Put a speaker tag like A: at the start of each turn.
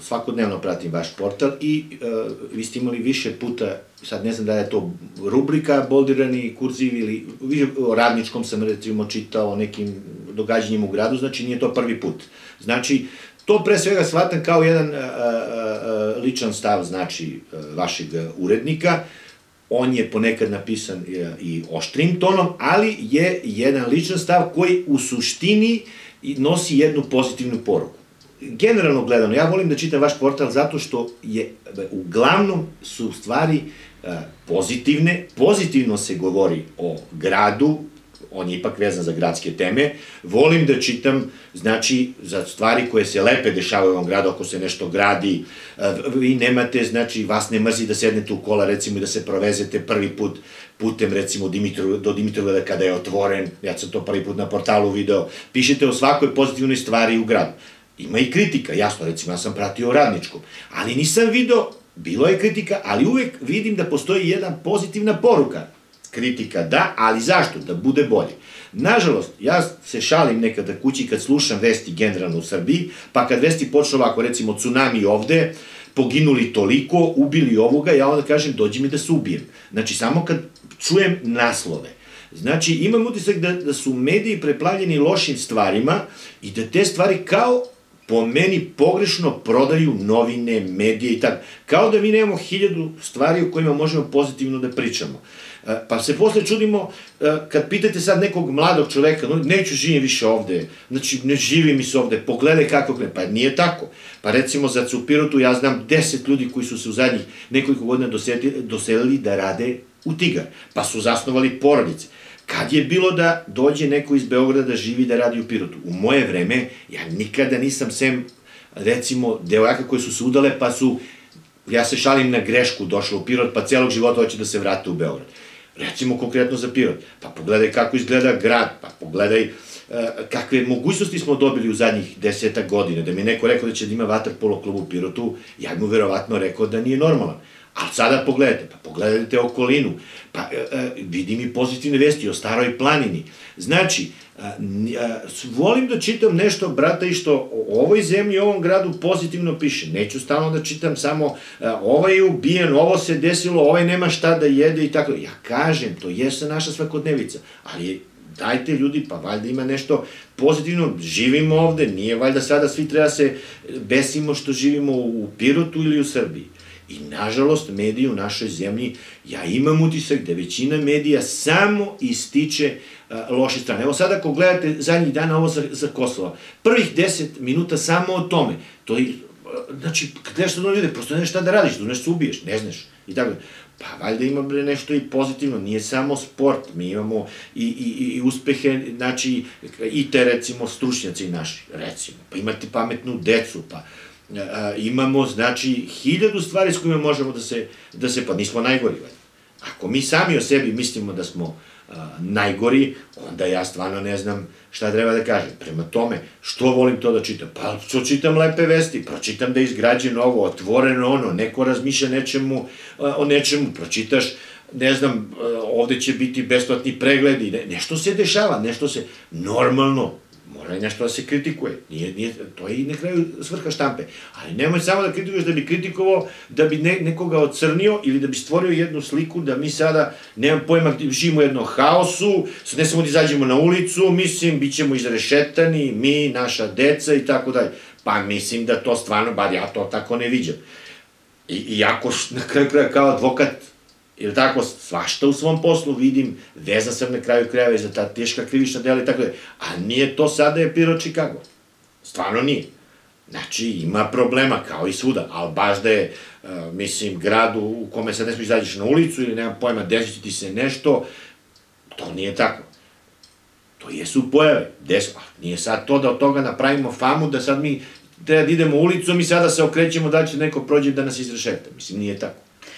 A: svakodnevno pratim vaš portal i uh, vi ste imali više puta, sad ne znam da je to rubrika boldirani kurziv ili više o radničkom sam recimo čitao o nekim događanjima u gradu, znači nije to prvi put. Znači, to pre svega shvatam kao jedan uh, uh, ličan stav, znači, uh, vašeg urednika, on je ponekad napisan i oštrim tonom, ali je jedan ličan stav koji u suštini nosi jednu pozitivnu poruku generalno gledano, ja volim da čitam vaš portal zato što je, uglavnom su stvari e, pozitivne, pozitivno se govori o gradu, on je ipak vezan za gradske teme, volim da čitam, znači, za stvari koje se lepe dešavaju u ovom gradu, ako se nešto gradi, e, vi nemate, znači, vas ne mrzi da sednete u kola, recimo, i da se provezete prvi put putem, recimo, Dimitru, do Dimitroveda kada je otvoren, ja sam to prvi put na portalu video, pišete o svakoj pozitivnoj stvari u gradu. Ima i kritika, jasno, recimo, ja sam pratio radničku, ali nisam video, bilo je kritika, ali uvek vidim da postoji jedna pozitivna poruka. Kritika da, ali zašto? Da bude bolje. Nažalost, ja se šalim nekada kući kad slušam vesti generalno u Srbiji, pa kad vesti počnu ovako, recimo, tsunami ovde, poginuli toliko, ubili ovoga, ja onda kažem, dođi mi da se ubijem. Znači, samo kad čujem naslove. Znači, imam utisak da, da su mediji preplavljeni lošim stvarima i da te stvari kao po meni pogrešno prodaju novine, medije i tako. Kao da mi nemamo hiljadu stvari o kojima možemo pozitivno da pričamo. E, pa se posle čudimo, e, kad pitate sad nekog mladog čoveka, no, neću živim više ovde, znači ne živi mi se ovde, pogledaj kako gledaj, pa nije tako. Pa recimo za Cupirotu ja znam deset ljudi koji su se u zadnjih nekoliko godina doselili da rade u Tigar, pa su zasnovali porodice. Kad je bilo da dođe neko iz Beograda da živi da radi u Pirotu? U moje vreme, ja nikada nisam sem, recimo, devojaka koje su se udale, pa su, ja se šalim na grešku, došla u Pirot, pa celog života hoće da se vrate u Beograd. Recimo konkretno za Pirot. Pa pogledaj kako izgleda grad, pa pogledaj uh, kakve mogućnosti smo dobili u zadnjih deseta godina. Da mi neko rekao da će da ima vaterpolo klub u Pirotu, ja bi mu verovatno rekao da nije normalan. Ali sada pogledajte, pa pogledajte okolinu, pa e, e, vidim i pozitivne vesti o staroj planini. Znači, e, e, volim da čitam nešto, brata, i što o ovoj zemlji, o ovom gradu pozitivno piše. Neću stalno da čitam samo ovaj je ubijen, ovo se desilo, ovaj nema šta da jede i tako. Ja kažem, to jeste naša svakodnevica, ali dajte ljudi, pa valjda ima nešto pozitivno, živimo ovde, nije valjda sada svi treba se besimo što živimo u Pirotu ili u Srbiji. I, nažalost, mediji u našoj zemlji, ja imam utisak da većina medija samo ističe a, loše strane. Evo sad ako gledate zadnjih dana ovo za, za Kosovo, prvih deset minuta samo o tome, to je, znači, gledaš to ljude, prosto ne šta da radiš, tu nešto ubiješ, ne znaš, i tako Pa valjda ima bre nešto i pozitivno, nije samo sport, mi imamo i, i, i uspehe, znači, i te recimo stručnjaci naši, recimo, pa imate pametnu decu, pa imamo, znači, hiljadu stvari s kojima možemo da se, da se, pa nismo najgori, valjda. Ako mi sami o sebi mislimo da smo najgori, onda ja stvarno ne znam šta treba da kažem. Prema tome, što volim to da čitam? Pa, što čitam lepe vesti, pročitam da je izgrađeno ovo, otvoreno ono, neko razmišlja nečemu, o nečemu, pročitaš, ne znam, ovde će biti besplatni pregledi, ne, nešto se dešava, nešto se, normalno, mora je nešto da se kritikuje. Nije, nije, to je i na kraju svrha štampe. Ali nemoj samo da kritikuješ da bi kritikovao, da bi ne, nekoga ocrnio ili da bi stvorio jednu sliku da mi sada, nemam pojma, živimo u jednom haosu, ne samo da izađemo na ulicu, mislim, bit ćemo izrešetani, mi, naša deca i tako dalje. Pa mislim da to stvarno, bar ja to tako ne viđam. I, iako na kraju kraja kao advokat ili tako, svašta u svom poslu vidim, veza sam na kraju krajeva i za ta teška krivična dela i tako da, a nije to sada je Piro Chicago. Stvarno nije. Znači, ima problema, kao i svuda, ali baš da je, uh, mislim, grad u, kome sad ne smiješ izađeš na ulicu ili nemam pojma, desit ti se nešto, to nije tako. To jesu pojave, des, a nije sad to da od toga napravimo famu, da sad mi treba da idemo ulicom i sada se okrećemo da će neko prođe da nas izrešeta. Mislim, nije tako.